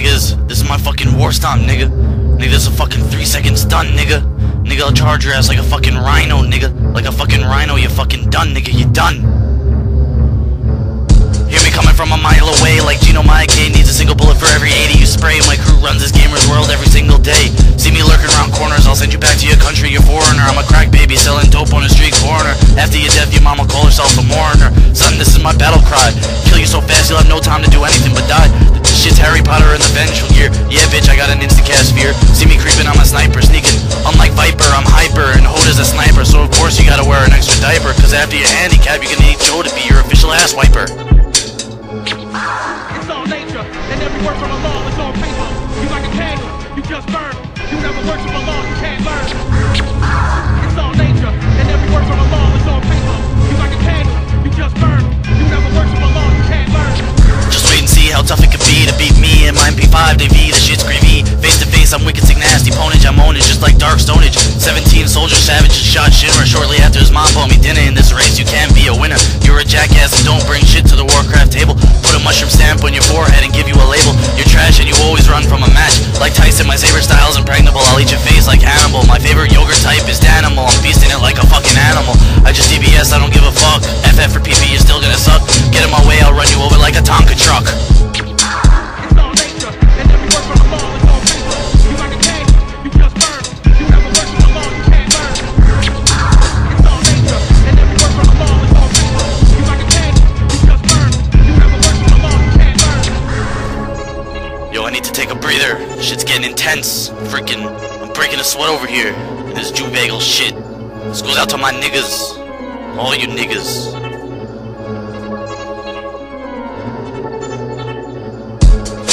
niggas. This is my fucking war stomp, nigga. Nigga, this is a fucking three second stun, nigga. Nigga, I'll charge your ass like a fucking rhino, nigga. Like a fucking rhino, you fucking done, nigga. You done. Hear me coming from a mile away like Gino Maike needs a single bullet for every 80 you spray. My crew runs this gamer's world every single day. See me lurking around corners, I'll send you back to your country, you're foreigner. I'm a crack baby selling dope on the street corner. After your death, your mama call herself a mourner. Son, this is my battle cry. Kill you so fast, you'll have no time to do anything but die. Shit's Harry Potter and the vengeful gear. Yeah, bitch, I got an instant cast fear. See me creeping, I'm a sniper, sneaking. Unlike Viper, I'm hyper, and Hoda's a sniper. So of course you gotta wear an extra diaper. Cause after your handicap, you're gonna need Joe to be your official ass wiper. It's all nature, and every word from the law is on paper. You like a candle, you just burn. You never learn savages shot Shinra shortly after his mom bought me dinner. In this race, you can't be a winner. You're a jackass and don't bring shit to the Warcraft table. Put a mushroom stamp on your forehead and give you a label. You're trash and you always run from a match. Like Tyson, my saber style's impregnable. I'll eat your face like Hannibal. My favorite yogurt type is Danimal. I'm feasting it like a fucking animal. I just DBS, I don't give need to take a breather. Shit's getting intense. Freaking, I'm breaking a sweat over here. This Jew bagel shit. This goes out to my niggas. All you niggas.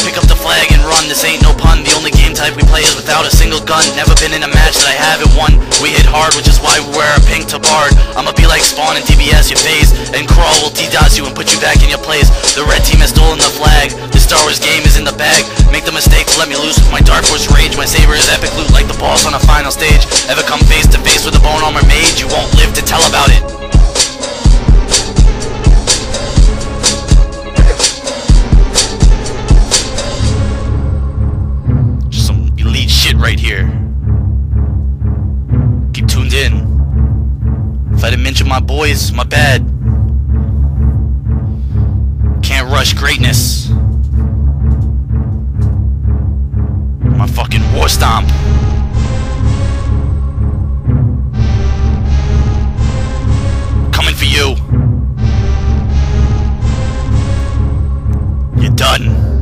Pick up the flag and run, this ain't no pun The only game type we play is without a single gun Never been in a match that I haven't won We hit hard, which is why we wear a pink tabard I'ma be like Spawn and DBS your face And Crawl will DDoS you and put you back in your place The red team has stolen the flag The Star Wars game is in the bag Make the mistake let me loose with my Dark Force rage My saber is epic loot like the boss on a final stage Ever come face to face with a bone armor mage You won't live to tell about it Just some elite shit right here. Keep tuned in. If I didn't mention my boys, my bad. Can't rush greatness. war stomp. Coming for you. You're done.